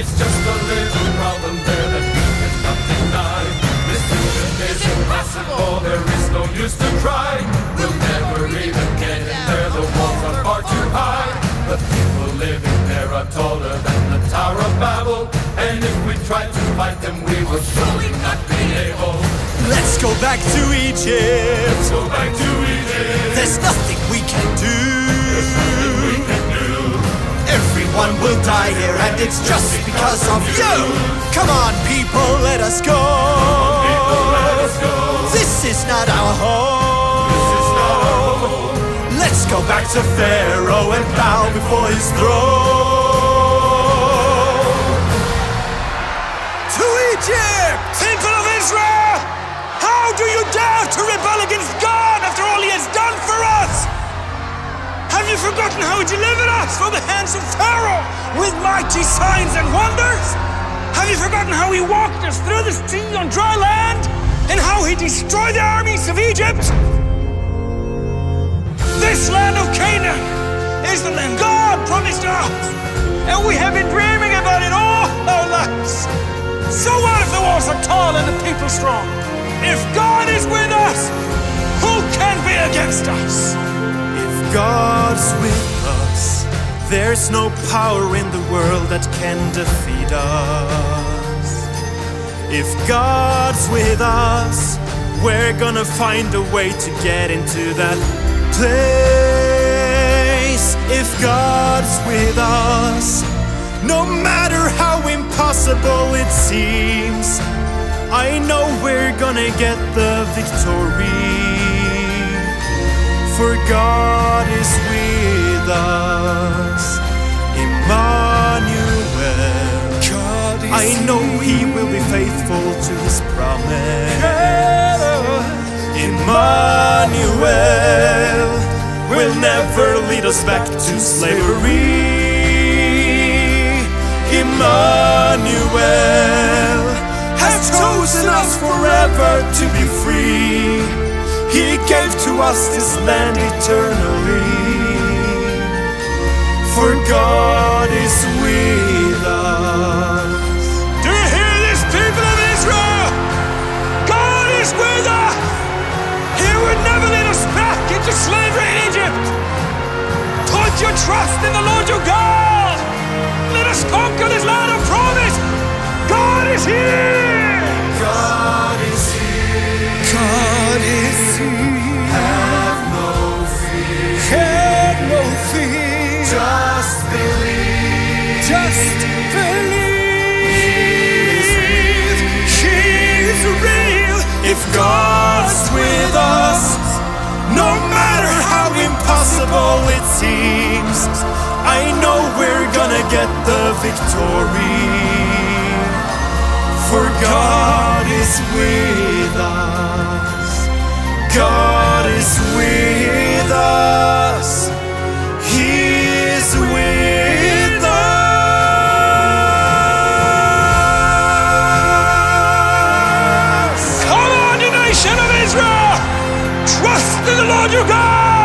It's just a little problem there that we cannot deny. This vision is impossible, there is no use to try. We'll never even get in there, the walls are far too high. The people living there are taller than the Tower of Babel. And if we try to fight them, we will surely not be able. Let's go back to Egypt. Let's go back to Egypt. There's nothing we can do. Everyone will die here, and it's just because of you. Come on, people, let us go. This is not our home. Let's go back to Pharaoh and bow before his throne. Forgotten how He delivered us from the hands of Pharaoh with mighty signs and wonders? Have you forgotten how He walked us through the sea on dry land and how He destroyed the armies of Egypt? This land of Canaan is the land God promised us, and we have been dreaming about it all our lives. So what if the walls are tall and the people strong? If God is with us, who can be against us? If us, there's no power in the world that can defeat us. If God's with us, we're gonna find a way to get into that place. If God's with us, no matter how impossible it seems, I know we're gonna get the victory. For God know He will be faithful to His promise. Emmanuel will never lead us back to slavery. Emmanuel has chosen us forever to be free. He gave to us this land eternally. For God is with trust in the Lord your God. Let us conquer this land of promise. God is here. God is here. God is here. Have no fear. Have no fear. Just believe. Just believe. He's real. If God's with us, no matter how impossible it seems, I know we're gonna get the victory. For God is with us. God in the Lord your God!